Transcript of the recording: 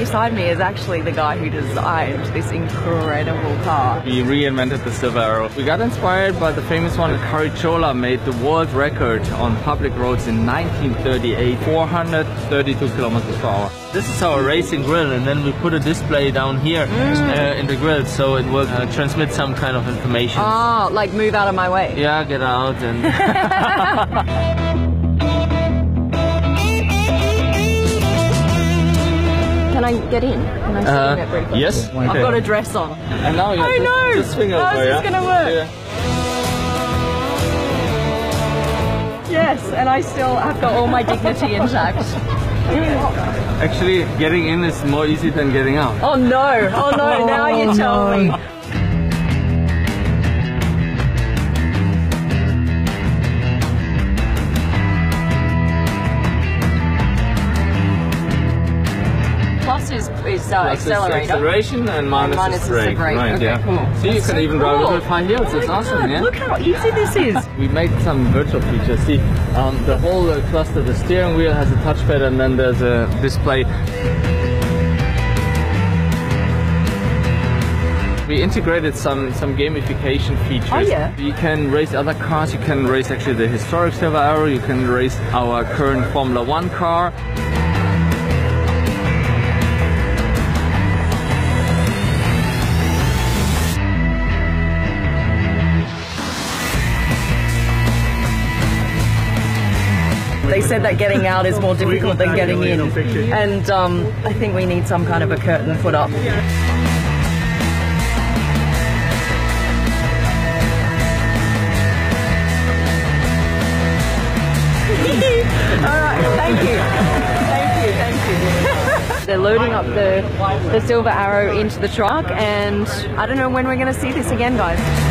beside me is actually the guy who designed this incredible car. We reinvented the Silver Arrow. We got inspired by the famous one Caracciola made the world record on public roads in 1938, 432 kilometers per hour. This is our racing grill and then we put a display down here uh, in the grill so it will uh, transmit some kind of information. Oh, like move out of my way. Yeah, get out and... I get in? Can I see Uh, it briefly? yes. I've got a dress on. and now you I just, know. just swing How's over, this yeah? gonna work? Yeah. Yes, and I still have got all my dignity intact. Actually, getting in is more easy than getting out. Oh no! Oh no! now you tell me. Plus is, is uh, Plus is acceleration and minus, minus is brake. Right, Okay, yeah. cool. See, you That's can so even drive it cool. with high heels. Oh It's my awesome, God, yeah. Look how easy this is. We made some virtual features. See, um, the whole uh, cluster, the steering wheel has a touchpad and then there's a display. We integrated some, some gamification features. Oh, yeah? You can race other cars, you can race actually the historic Silver Arrow, you can race our current Formula One car. They said that getting out is more difficult than getting in, and um, I think we need some kind of a curtain put up. They're loading up the the silver arrow into the truck, and I don't know when we're going to see this again, guys.